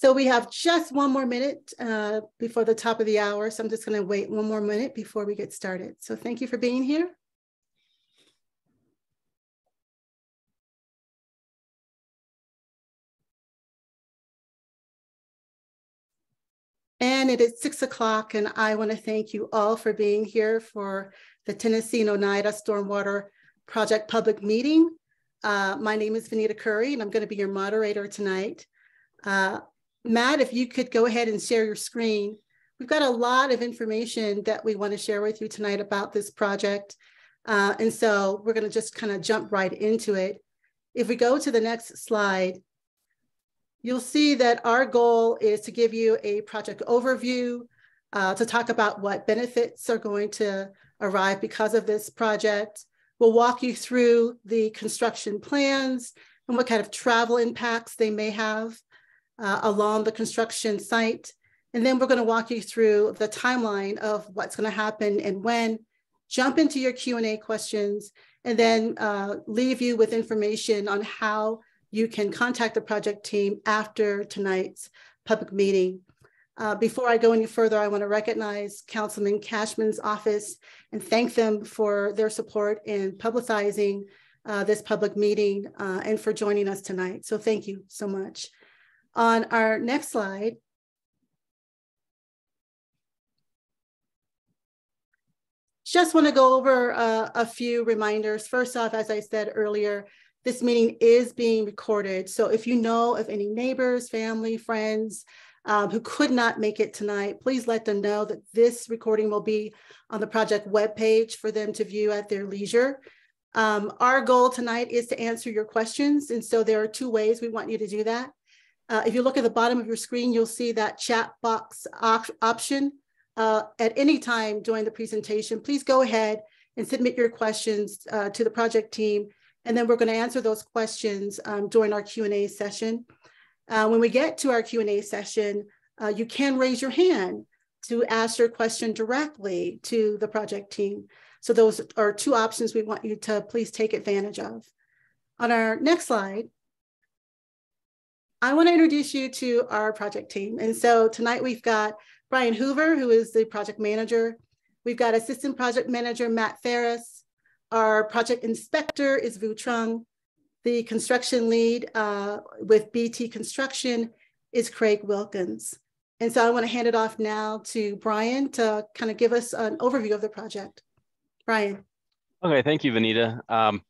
So we have just one more minute uh, before the top of the hour. So I'm just gonna wait one more minute before we get started. So thank you for being here. And it is six o'clock and I wanna thank you all for being here for the Tennessee and Oneida Stormwater Project Public Meeting. Uh, my name is Vanita Curry and I'm gonna be your moderator tonight. Uh, Matt, if you could go ahead and share your screen. We've got a lot of information that we want to share with you tonight about this project. Uh, and so we're going to just kind of jump right into it. If we go to the next slide, you'll see that our goal is to give you a project overview, uh, to talk about what benefits are going to arrive because of this project. We'll walk you through the construction plans and what kind of travel impacts they may have uh, along the construction site. And then we're going to walk you through the timeline of what's going to happen and when, jump into your Q&A questions, and then uh, leave you with information on how you can contact the project team after tonight's public meeting. Uh, before I go any further, I want to recognize Councilman Kashmann's office and thank them for their support in publicizing uh, this public meeting uh, and for joining us tonight. So thank you so much. On our next slide, just want to go over uh, a few reminders. First off, as I said earlier, this meeting is being recorded. So if you know of any neighbors, family, friends um, who could not make it tonight, please let them know that this recording will be on the project webpage for them to view at their leisure. Um, our goal tonight is to answer your questions. And so there are two ways we want you to do that. Uh, if you look at the bottom of your screen, you'll see that chat box op option. Uh, at any time during the presentation, please go ahead and submit your questions uh, to the project team. And then we're gonna answer those questions um, during our Q&A session. Uh, when we get to our Q&A session, uh, you can raise your hand to ask your question directly to the project team. So those are two options we want you to please take advantage of. On our next slide, I want to introduce you to our project team. And so tonight we've got Brian Hoover, who is the project manager. We've got assistant project manager, Matt Ferris. Our project inspector is Vu Trung. The construction lead uh, with BT Construction is Craig Wilkins. And so I want to hand it off now to Brian to kind of give us an overview of the project. Brian. Okay, thank you, Vanita. Um,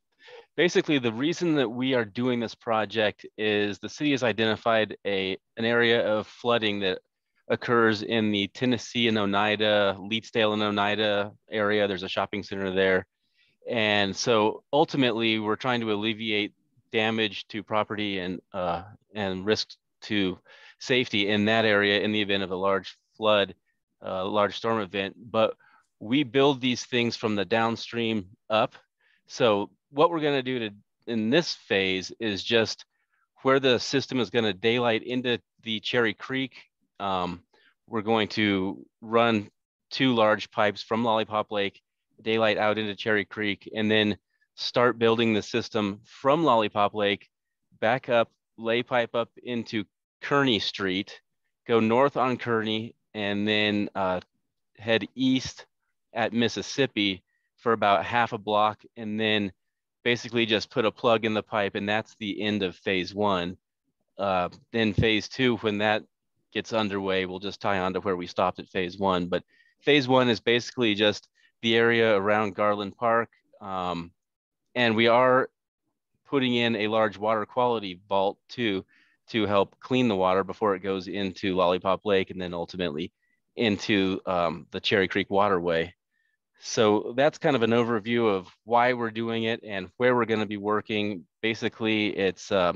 basically the reason that we are doing this project is the city has identified a an area of flooding that occurs in the Tennessee and Oneida, Leetsdale and Oneida area. There's a shopping center there. And so ultimately we're trying to alleviate damage to property and uh, and risks to safety in that area in the event of a large flood, uh, large storm event. But we build these things from the downstream up. So what we're going to do to in this phase is just where the system is going to daylight into the Cherry Creek. Um, we're going to run two large pipes from Lollipop Lake, daylight out into Cherry Creek, and then start building the system from Lollipop Lake back up, lay pipe up into Kearney Street, go north on Kearney, and then uh, head east at Mississippi for about half a block, and then basically just put a plug in the pipe and that's the end of phase one. Uh, then phase two, when that gets underway, we'll just tie on to where we stopped at phase one. But phase one is basically just the area around Garland Park. Um, and we are putting in a large water quality vault too to help clean the water before it goes into Lollipop Lake and then ultimately into um, the Cherry Creek waterway. So that's kind of an overview of why we're doing it and where we're going to be working. Basically, it's uh,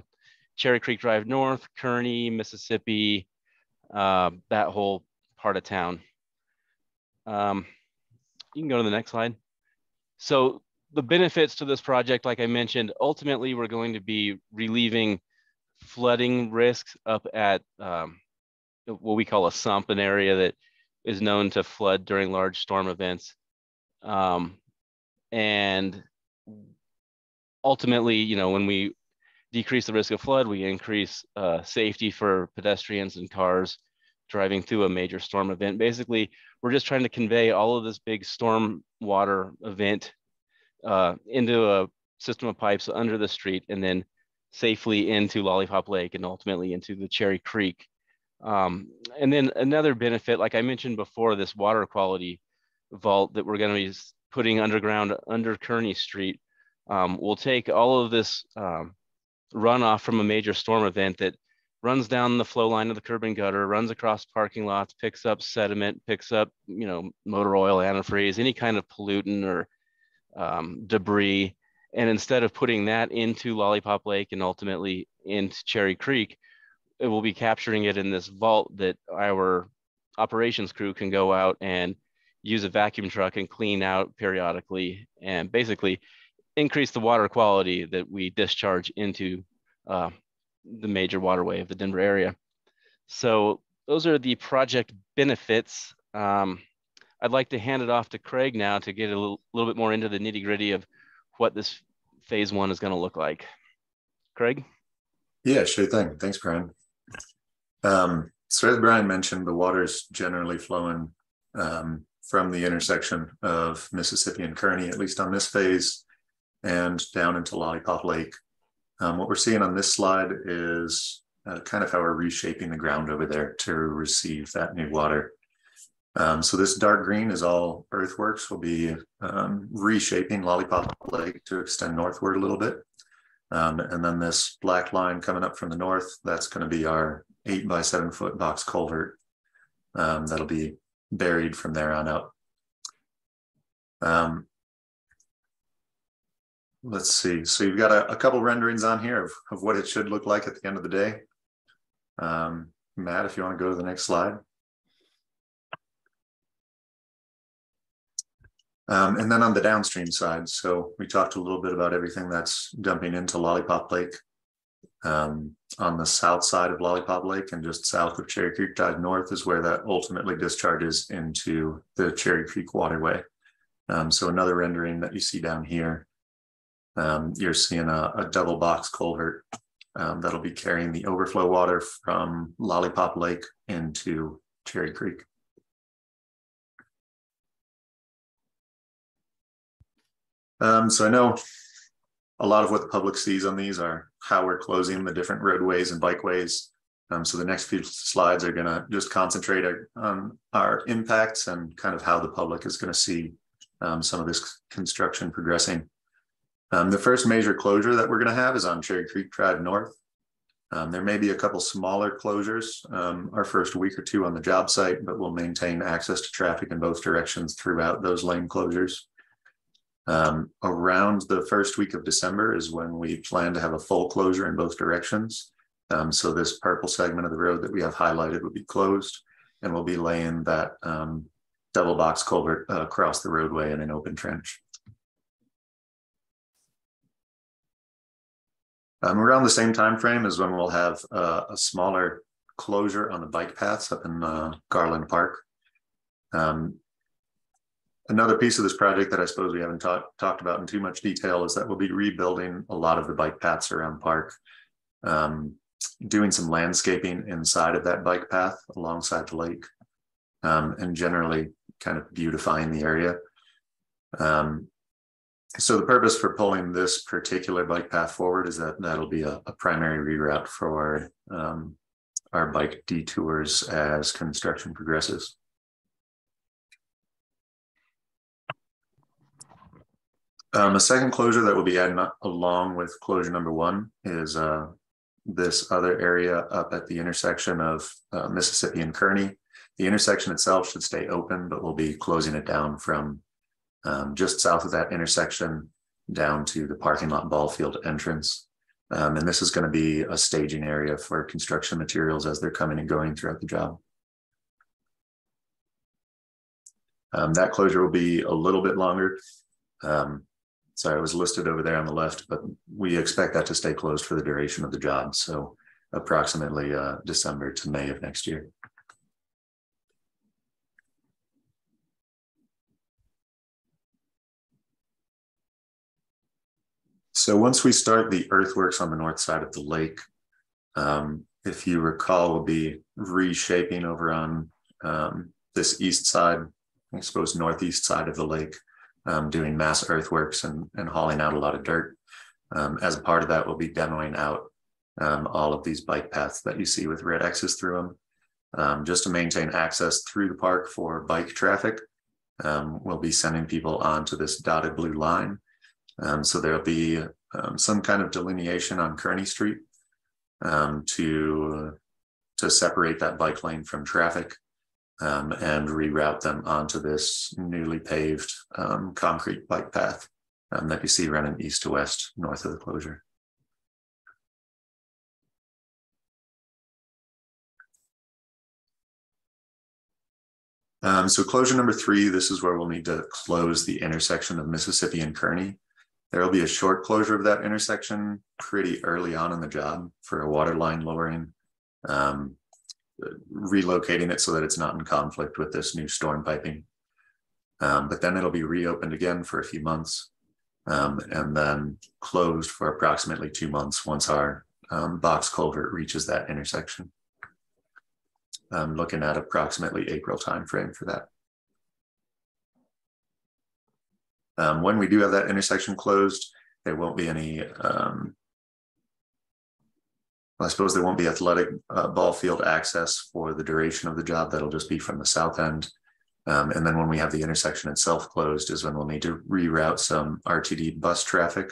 Cherry Creek Drive North, Kearney, Mississippi, uh, that whole part of town. Um, you can go to the next slide. So the benefits to this project, like I mentioned, ultimately we're going to be relieving flooding risks up at um, what we call a sump, an area that is known to flood during large storm events. Um, and ultimately, you know, when we decrease the risk of flood. We increase uh, safety for pedestrians and cars driving through a major storm event. Basically, we're just trying to convey all of this big storm water event uh, into a system of pipes under the street and then safely into Lollipop Lake and ultimately into the Cherry Creek. Um, and then another benefit, like I mentioned before, this water quality vault that we're going to be putting underground under Kearney Street um, will take all of this um, runoff from a major storm event that runs down the flow line of the curb and gutter, runs across parking lots, picks up sediment, picks up, you know, motor oil, antifreeze, any kind of pollutant or um, debris. And instead of putting that into Lollipop Lake and ultimately into Cherry Creek, it will be capturing it in this vault that our operations crew can go out and use a vacuum truck and clean out periodically and basically increase the water quality that we discharge into uh, the major waterway of the Denver area. So those are the project benefits. Um, I'd like to hand it off to Craig now to get a little, little bit more into the nitty gritty of what this phase one is going to look like. Craig? Yeah, sure thing. Thanks, Brian. Um, so as Brian mentioned, the water is generally flowing um, from the intersection of Mississippi and Kearney, at least on this phase, and down into Lollipop Lake. Um, what we're seeing on this slide is uh, kind of how we're reshaping the ground over there to receive that new water. Um, so this dark green is all earthworks. We'll be um, reshaping Lollipop Lake to extend northward a little bit. Um, and then this black line coming up from the north, that's going to be our eight by seven foot box culvert. Um, that'll be buried from there on out. Um, let's see. So you've got a, a, couple renderings on here of, of what it should look like at the end of the day. Um, Matt, if you want to go to the next slide. Um, and then on the downstream side, so we talked a little bit about everything that's dumping into Lollipop Lake. Um, on the south side of Lollipop Lake and just south of Cherry Creek Drive North is where that ultimately discharges into the Cherry Creek waterway. Um, so another rendering that you see down here, um, you're seeing a, a, double box culvert um, that'll be carrying the overflow water from Lollipop Lake into Cherry Creek. Um, so I know a lot of what the public sees on these are how we're closing the different roadways and bikeways. Um, so the next few slides are going to just concentrate on our impacts and kind of how the public is going to see um, some of this construction progressing. Um, the first major closure that we're going to have is on Cherry Creek Drive North. Um, there may be a couple smaller closures um, our first week or two on the job site, but we'll maintain access to traffic in both directions throughout those lane closures. Um, around the first week of December is when we plan to have a full closure in both directions. Um, so this purple segment of the road that we have highlighted will be closed and we'll be laying that um, double box culvert uh, across the roadway in an open trench. Um, around the same time frame is when we'll have uh, a smaller closure on the bike paths up in uh, Garland Park. Um, Another piece of this project that I suppose we haven't talk, talked about in too much detail is that we'll be rebuilding a lot of the bike paths around park, um, doing some landscaping inside of that bike path alongside the lake, um, and generally kind of beautifying the area. Um, so the purpose for pulling this particular bike path forward is that that'll be a, a primary reroute for um, our bike detours as construction progresses. Um, a second closure that will be added along with closure number one is uh, this other area up at the intersection of uh, Mississippi and Kearney. The intersection itself should stay open, but we'll be closing it down from um, just south of that intersection down to the parking lot ball field entrance. Um, and this is going to be a staging area for construction materials as they're coming and going throughout the job. Um, that closure will be a little bit longer. Um, Sorry, it was listed over there on the left, but we expect that to stay closed for the duration of the job. So approximately uh, December to May of next year. So once we start the earthworks on the north side of the lake, um, if you recall, we'll be reshaping over on um, this east side, I suppose northeast side of the lake, um, doing mass earthworks and, and hauling out a lot of dirt. Um, as a part of that, we'll be demoing out um, all of these bike paths that you see with red X's through them, um, just to maintain access through the park for bike traffic. Um, we'll be sending people onto this dotted blue line. Um, so there'll be um, some kind of delineation on Kearney Street um, to, to separate that bike lane from traffic um, and reroute them onto this newly paved um, concrete bike path um, that you see running east to west north of the closure. Um, so closure number three, this is where we'll need to close the intersection of Mississippi and Kearney. There will be a short closure of that intersection pretty early on in the job for a water line lowering, um, relocating it so that it's not in conflict with this new storm piping. Um, but then it'll be reopened again for a few months um, and then closed for approximately two months once our um, box culvert reaches that intersection. I'm looking at approximately April timeframe for that. Um, when we do have that intersection closed, there won't be any, um, I suppose there won't be athletic uh, ball field access for the duration of the job. That'll just be from the south end. Um, and then when we have the intersection itself closed is when we'll need to reroute some RTD bus traffic.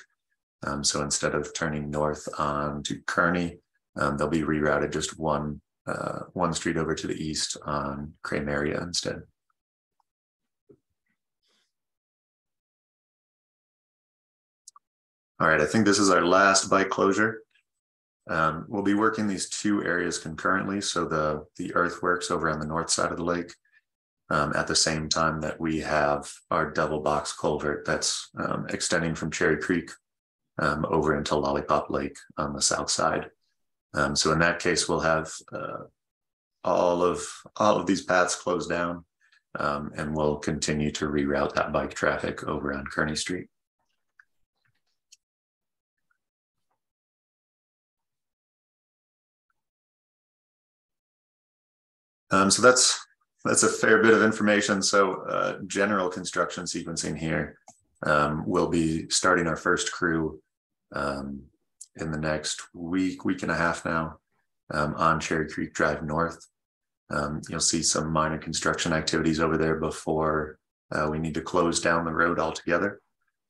Um, so instead of turning north on to Kearney, um, they'll be rerouted just one uh, one street over to the east on Krameria instead. All right, I think this is our last bike closure. Um, we'll be working these two areas concurrently. So the, the earthworks over on the north side of the lake um, at the same time that we have our double box culvert that's um, extending from Cherry Creek um, over into Lollipop Lake on the south side. Um, so in that case, we'll have uh, all of all of these paths closed down, um, and we'll continue to reroute that bike traffic over on Kearney Street. Um, so that's that's a fair bit of information. So uh, general construction sequencing here. Um, we'll be starting our first crew um, in the next week, week and a half now um, on Cherry Creek Drive North. Um, you'll see some minor construction activities over there before uh, we need to close down the road altogether.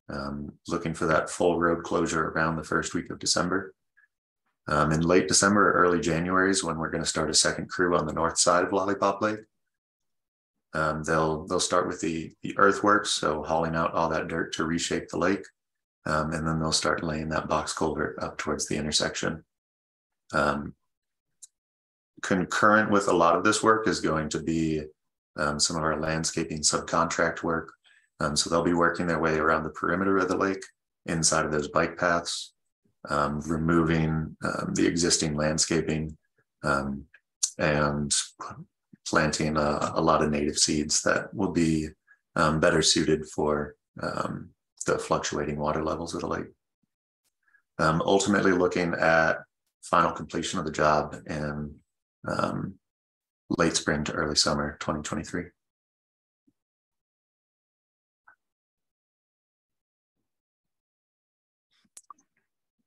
Um, looking for that full road closure around the first week of December. Um, in late December early January is when we're going to start a second crew on the north side of Lollipop Lake. Um, they'll they'll start with the the earthworks, so hauling out all that dirt to reshape the lake, um, and then they'll start laying that box culvert up towards the intersection. Um, concurrent with a lot of this work is going to be um, some of our landscaping subcontract work. Um, so they'll be working their way around the perimeter of the lake, inside of those bike paths, um, removing um, the existing landscaping um, and planting a, a, lot of native seeds that will be um, better suited for the fluctuating water levels of the lake. ultimately looking at final completion of the job in um, late spring to early summer 2023.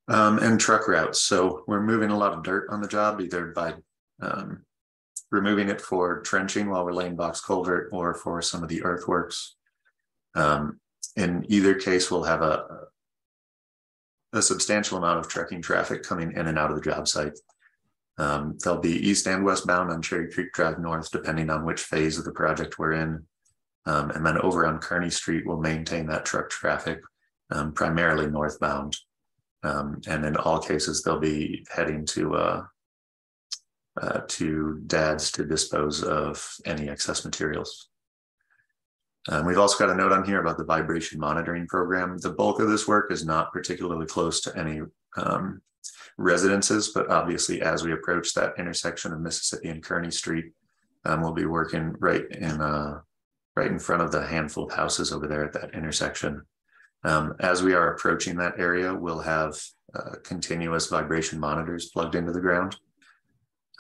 Um, and truck routes. So we're moving a lot of dirt on the job, either by um, removing it for trenching while we're laying box culvert or for some of the earthworks. Um, in either case, we'll have a, a substantial amount of trucking traffic coming in and out of the job site. Um, they'll be east and westbound on Cherry Creek Drive North, depending on which phase of the project we're in. Um, and then over on Kearney Street, we'll maintain that truck traffic um, primarily northbound. Um, and in all cases, they'll be heading to uh, uh, to DADS to dispose of any excess materials. Um, we've also got a note on here about the vibration monitoring program. The bulk of this work is not particularly close to any um, residences, but obviously as we approach that intersection of Mississippi and Kearney Street, um, we'll be working right in uh, right in front of the handful of houses over there at that intersection. Um, as we are approaching that area, we'll have uh, continuous vibration monitors plugged into the ground.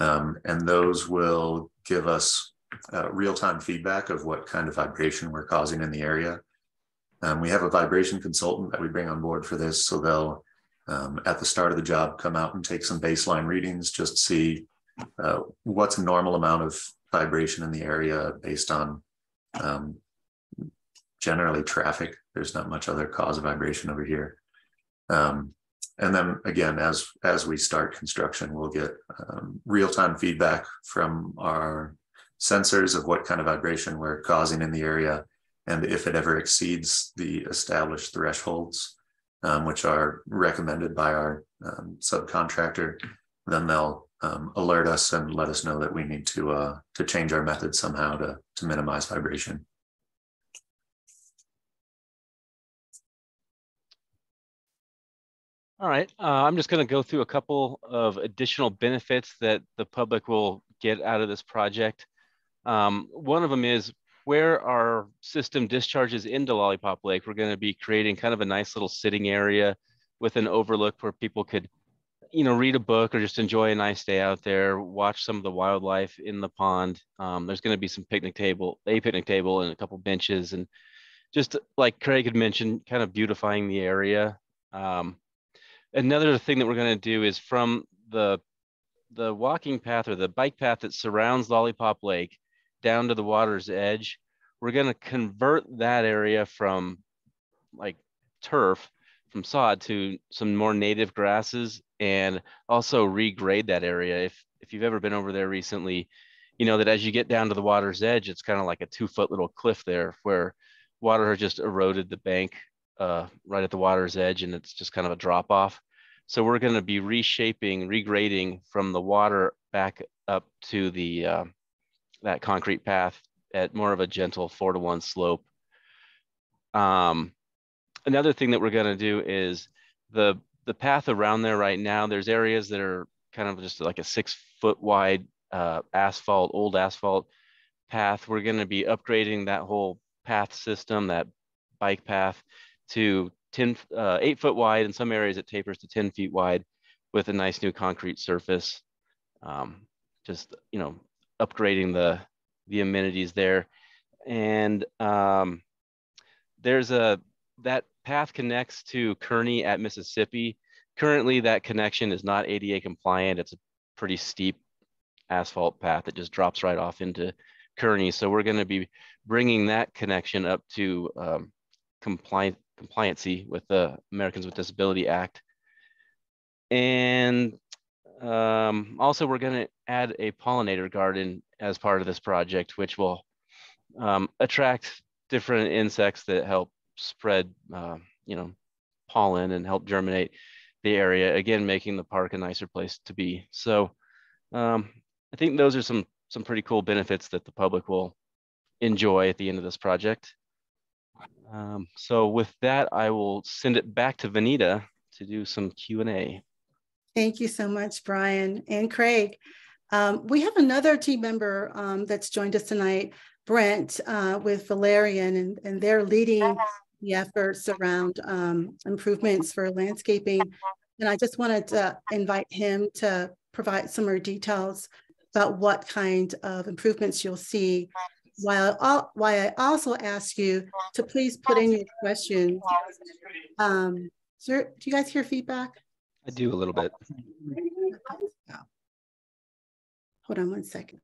Um, and those will give us uh, real-time feedback of what kind of vibration we're causing in the area. Um, we have a vibration consultant that we bring on board for this, so they'll, um, at the start of the job, come out and take some baseline readings, just see uh, what's a normal amount of vibration in the area based on um, generally traffic. There's not much other cause of vibration over here. Um, and then again, as as we start construction, we'll get um, real time feedback from our sensors of what kind of vibration we're causing in the area, and if it ever exceeds the established thresholds, um, which are recommended by our um, subcontractor, then they'll um, alert us and let us know that we need to uh, to change our method somehow to to minimize vibration. All right, uh, I'm just going to go through a couple of additional benefits that the public will get out of this project. Um, one of them is where our system discharges into Lollipop Lake, we're going to be creating kind of a nice little sitting area with an overlook where people could, you know, read a book or just enjoy a nice day out there, watch some of the wildlife in the pond. Um, there's going to be some picnic table, a picnic table, and a couple benches, and just like Craig had mentioned, kind of beautifying the area. Um, another thing that we're going to do is from the the walking path or the bike path that surrounds Lollipop Lake down to the water's edge, we're going to convert that area from like turf from sod to some more native grasses and also regrade that area. If if you've ever been over there recently, you know that as you get down to the water's edge, it's kind of like a two foot little cliff there where water has just eroded the bank uh, right at the water's edge and it's just kind of a drop off. So we're going to be reshaping, regrading from the water back up to the uh, that concrete path at more of a gentle four to one slope. Um, another thing that we're going to do is the the path around there right now. There's areas that are kind of just like a six foot wide uh, asphalt, old asphalt path. We're going to be upgrading that whole path system, that bike path, to 10, uh, eight foot wide. In some areas, it tapers to 10 feet wide with a nice new concrete surface. Um, just, you know, upgrading the, the amenities there. And um, there's a, that path connects to Kearney at Mississippi. Currently, that connection is not ADA compliant. It's a pretty steep asphalt path that just drops right off into Kearney. So we're going to be bringing that connection up to um, compliant compliancy with the Americans with Disability Act. And um, also we're going to add a pollinator garden as part of this project, which will um, attract different insects that help spread, uh, you know, pollen and help germinate the area. Again, making the park a nicer place to be. So um, I think those are some some pretty cool benefits that the public will enjoy at the end of this project. Um, so with that, I will send it back to Vanita to do some Q&A. Thank you so much, Brian and Craig. Um, we have another team member um, that's joined us tonight, Brent uh, with Valerian, and, and they're leading the efforts around um, improvements for landscaping. And I just wanted to invite him to provide some more details about what kind of improvements you'll see while, while I also ask you to please put in your questions. Um, sir, do you guys hear feedback? I do a little bit. Hold on one second.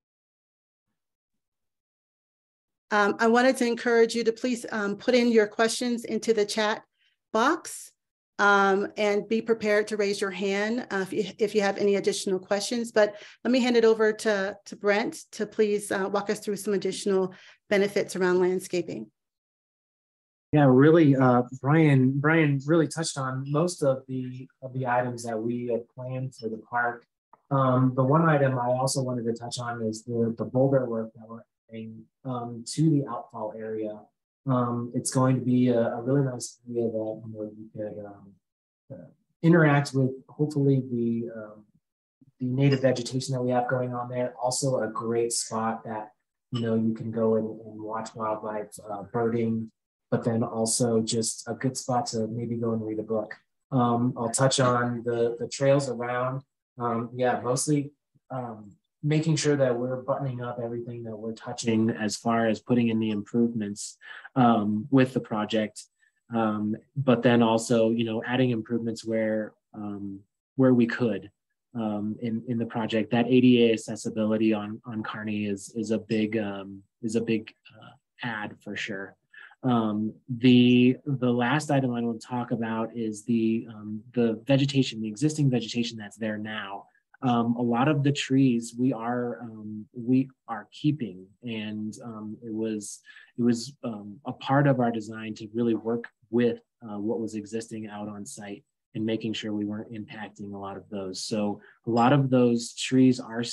Um, I wanted to encourage you to please um, put in your questions into the chat box um, and be prepared to raise your hand uh, if, you, if you have any additional questions. But let me hand it over to, to Brent to please uh, walk us through some additional benefits around landscaping. Yeah, really, uh, Brian. Brian really touched on most of the of the items that we had planned for the park. Um, the one item I also wanted to touch on is the the boulder work that we're adding um, to the outfall area um, it's going to be a, a, really nice area that you know, you could um, uh, interact with hopefully the um, the native vegetation that we have going on there. Also a great spot that you know you can go and, and watch wildlife uh, birding but then also just a good spot to maybe go and read a book. Um, I'll touch on the, the trails around. Um, yeah, mostly um, making sure that we're buttoning up everything that we're touching as far as putting in the improvements um, with the project. Um, but then also, you know, adding improvements where um, where we could um, in in the project. That ADA accessibility on on Kearney is is a big um, is a big uh, add for sure. Um, the the last item I want to talk about is the um, the vegetation, the existing vegetation that's there now. Um, a lot of the trees we are um, we are keeping, and um, it was it was um, a part of our design to really work with uh, what was existing out on site and making sure we weren't impacting a lot of those. So a lot of those trees are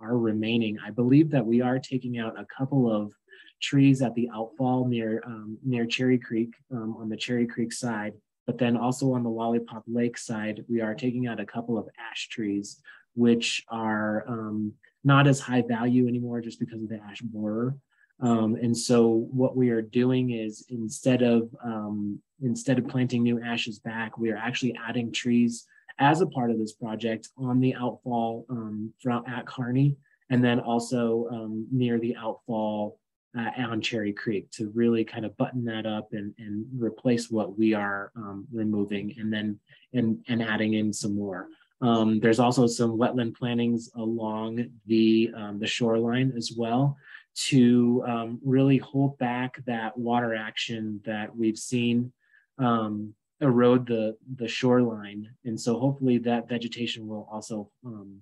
are remaining. I believe that we are taking out a couple of trees at the outfall near um, near Cherry Creek um, on the Cherry Creek side. But then also on the Lollipop Lake side, we are taking out a couple of ash trees, which are um, not as high value anymore just because of the ash borer. Um, and so what we are doing is instead of um, instead of planting new ashes back, we are actually adding trees as a part of this project on the outfall um, from at Kearney, and then also um, near the outfall uh, on Cherry Creek to really kind of button that up and, and replace what we are um, removing and then and, and adding in some more. Um, there's also some wetland plantings along the, um, the shoreline as well to um, really hold back that water action that we've seen um, erode the, the shoreline. And so hopefully that vegetation will also um,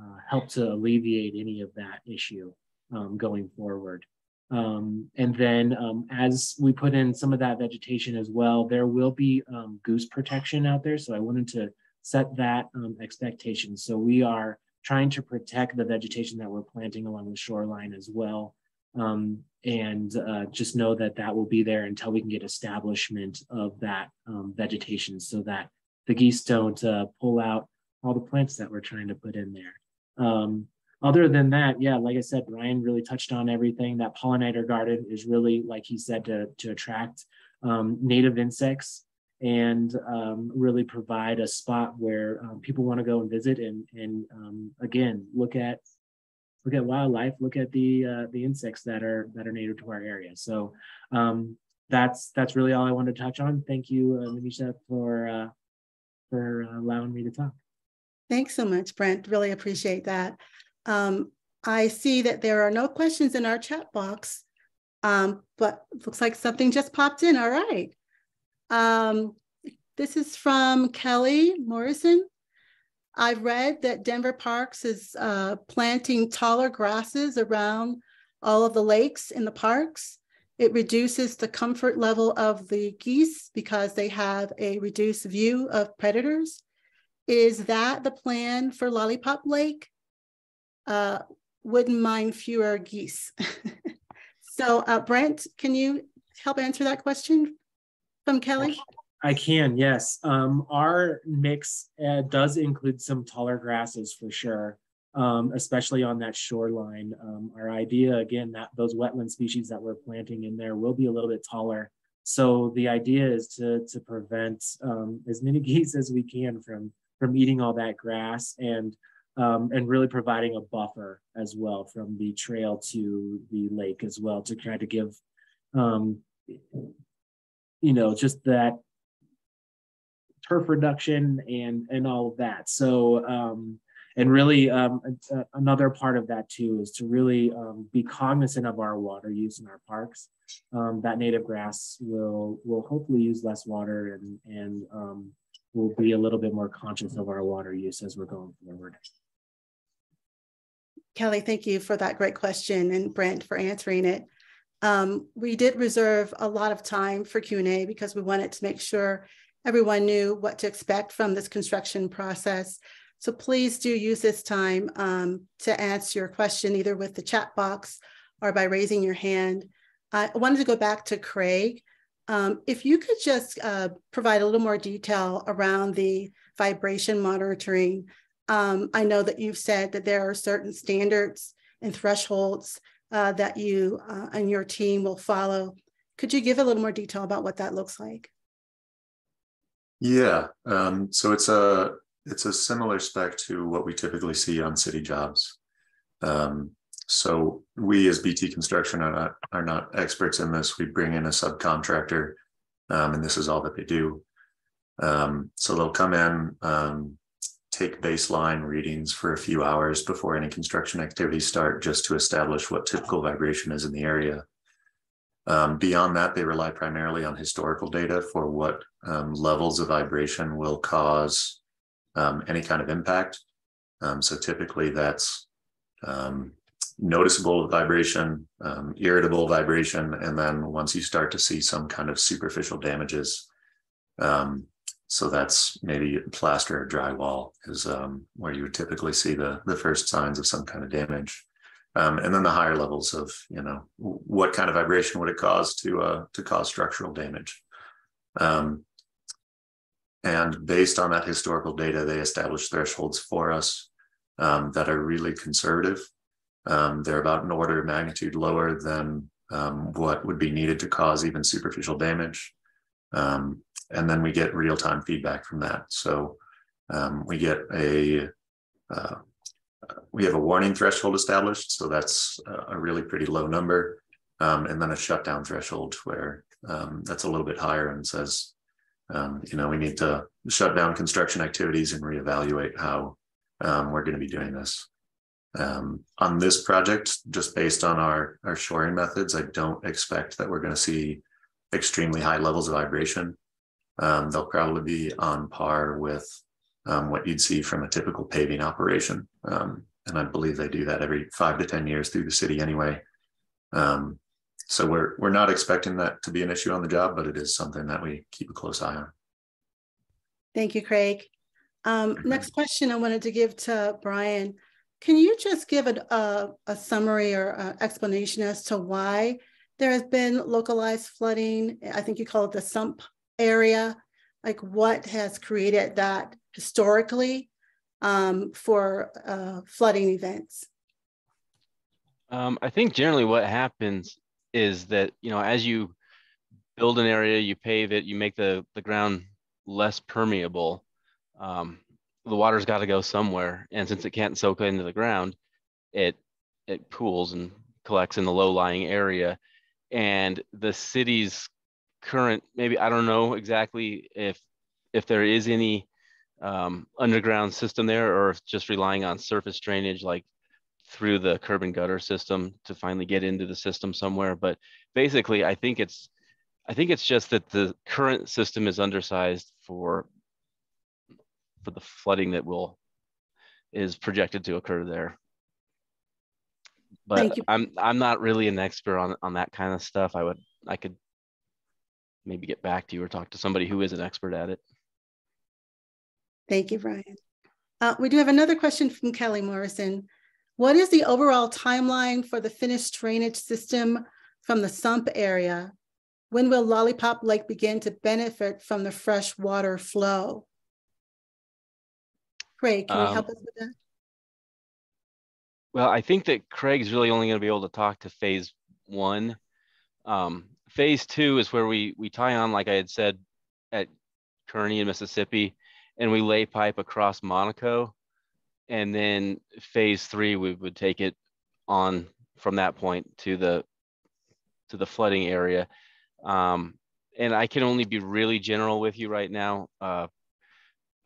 uh, help to alleviate any of that issue going forward. Um, and then um, as we put in some of that vegetation as well, there will be um, goose protection out there. So I wanted to set that um, expectation. So we are trying to protect the vegetation that we're planting along the shoreline as well. Um, and uh, just know that that will be there until we can get establishment of that um, vegetation so that the geese don't uh, pull out all the plants that we're trying to put in there. Um, other than that, yeah, like I said, Ryan really touched on everything. That pollinator garden is really, like he said, to, to attract um, native insects and um, really provide a spot where um, people want to go and visit and, and um, again, look at look at wildlife, look at the uh, the insects that are that are native to our area. So um, that's that's really all I wanted to touch on. Thank you, uh, Manisha, for uh, for allowing me to talk. Thanks so much, Brent. Really appreciate that. Um, I see that there are no questions in our chat box, um, but looks like something just popped in. All right. Um, this is from Kelly Morrison. I've read that Denver Parks is uh, planting taller grasses around all of the lakes in the parks. It reduces the comfort level of the geese because they have a reduced view of predators. Is that the plan for Lollipop Lake? uh, wouldn't mind fewer geese. so uh, Brent, can you help answer that question from Kelly? I can, yes. Um, our mix uh, does include some taller grasses for sure, um, especially on that shoreline. Um, our idea, again, that those wetland species that we're planting in there will be a little bit taller. So the idea is to, to prevent um, as many geese as we can from, from eating all that grass. And um, and really providing a buffer as well from the trail to the lake as well to try to give, um, you know, just that turf reduction and and all of that. So um, and really um, another part of that too is to really um, be cognizant of our water use in our parks. Um, that native grass will will hopefully use less water and and um, we'll be a little bit more conscious of our water use as we're going forward. Kelly, thank you for that great question and Brent for answering it. Um, we did reserve a lot of time for Q&A because we wanted to make sure everyone knew what to expect from this construction process. So please do use this time um, to answer your question either with the chat box or by raising your hand. I wanted to go back to Craig. Um, if you could just uh, provide a little more detail around the vibration monitoring um, I know that you've said that there are certain standards and thresholds uh, that you uh, and your team will follow. Could you give a little more detail about what that looks like? Yeah, um, so it's a it's a similar spec to what we typically see on city jobs. Um, so we as BT Construction are not are not experts in this. We bring in a subcontractor, um, and this is all that they do. Um, so they'll come in, um, take baseline readings for a few hours before any construction activities start, just to establish what typical vibration is in the area. Um, beyond that, they rely primarily on historical data for what um, levels of vibration will cause um, any kind of impact. Um, so typically that's um, noticeable vibration, um, irritable vibration, and then once you start to see some kind of superficial damages, so that's maybe plaster or drywall is where you would typically see the, the first signs of some kind of damage. Um, and then the higher levels of you know what kind of vibration would it cause to uh, to cause structural damage? Um, and based on that historical data they establish thresholds for us um, that are really conservative. Um, they're about an order of magnitude lower than um, what would be needed to cause even superficial damage. Um, and then we get real-time feedback from that so we get a uh, we have a warning threshold established, so that's a really pretty low number, um, and then a shutdown threshold where um, that's a little bit higher and says, um, you know, we need to shut down construction activities and reevaluate how um, we're going to be doing this. Um, on this project, just based on our our shoring methods, I don't expect that we're going to see extremely high levels of vibration. Um, they'll probably be on par with um, what you'd see from a typical paving operation. Um, and I believe they do that every five to 10 years through the city anyway. Um, so we're, we're not expecting that to be an issue on the job, but it is something that we keep a close eye on. Thank you, Craig. Um, next question I wanted to give to Brian. Can you just give a, a, a summary or a explanation as to why there has been localized flooding? I think you call it the sump area. Like what has created that historically um, for uh, flooding events? Um, I think generally what happens is that, you know, as you build an area, you pave it, you make the, the ground less permeable, um, the water's got to go somewhere. And since it can't soak into the ground, it, it pools and collects in the low lying area. And the city's current, maybe, I don't know exactly if, if there is any um, underground system there or just relying on surface drainage like through the curb and gutter system to finally get into the system somewhere. But basically, I think it's I think it's just that the current system is undersized for for the flooding that will is projected to occur there. But I'm I'm not really an expert on on that kind of stuff. I would I could maybe get back to you or talk to somebody who is an expert at it. Thank you, Brian. Uh, we do have another question from Kelly Morrison. What is the overall timeline for the finished drainage system from the sump area? When will Lollipop Lake begin to benefit from the fresh water flow? Craig, can um, you help us with that? Well, I think that Craig's really only going to be able to talk to phase one. Um, phase two is where we we tie on, like I had said, at Kearney in Mississippi and we lay pipe across Monaco. And then phase three, we would take it on from that point to the to the flooding area. Um, and I can only be really general with you right now. Uh,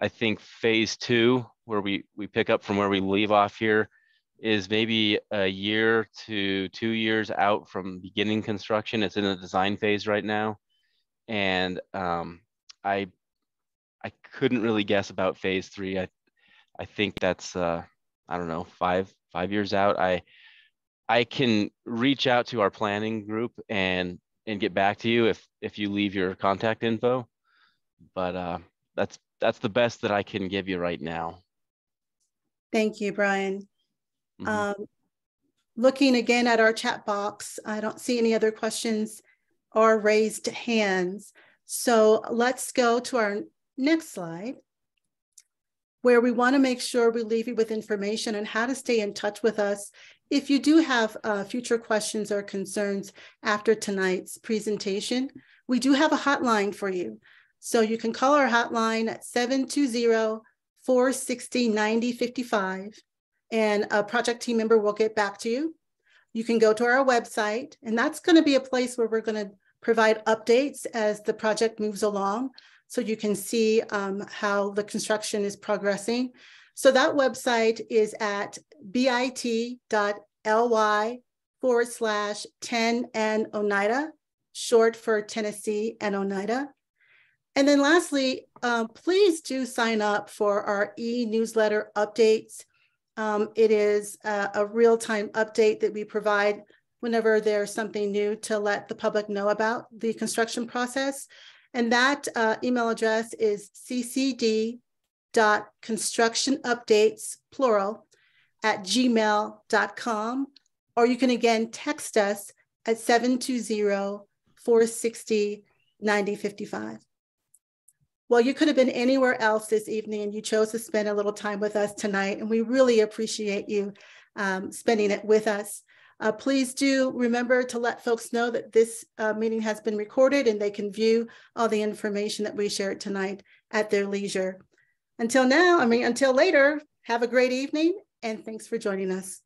I think phase two, where we we pick up from where we leave off here, is maybe a year to two years out from beginning construction. It's in the design phase right now, and um, I I couldn't really guess about phase three. I I think that's uh, I don't know five five years out. I I can reach out to our planning group and and get back to you if if you leave your contact info. But uh, that's that's the best that I can give you right now. Thank you, Brian. Mm-hmm. Um, looking again at our chat box, I don't see any other questions or raised hands. So let's go to our Next slide. where we want to make sure we leave you with information on how to stay in touch with us if you do have uh, future questions or concerns after tonight's presentation. We do have a hotline for you. So you can call our hotline at 720 460 9055 and a project team member will get back to you. You can go to our website, and that's going to be a place where we're going to provide updates as the project moves along so you can see um, how the construction is progressing. So that website is at bit.ly forward slash 10 and Oneida, short for Tennessee and Oneida. And then lastly, um, please do sign up for our e-newsletter updates. Um, it is a, a real-time update that we provide whenever there's something new to let the public know about the construction process. And that uh, email address is ccd.constructionupdates, plural, at gmail.com. Or you can again text us at 720-460-9055. Well, you could have been anywhere else this evening and you chose to spend a little time with us tonight. And we really appreciate you um, spending it with us. Uh, please do remember to let folks know that this uh, meeting has been recorded and they can view all the information that we shared tonight at their leisure. Until now, I mean, until later, have a great evening and thanks for joining us.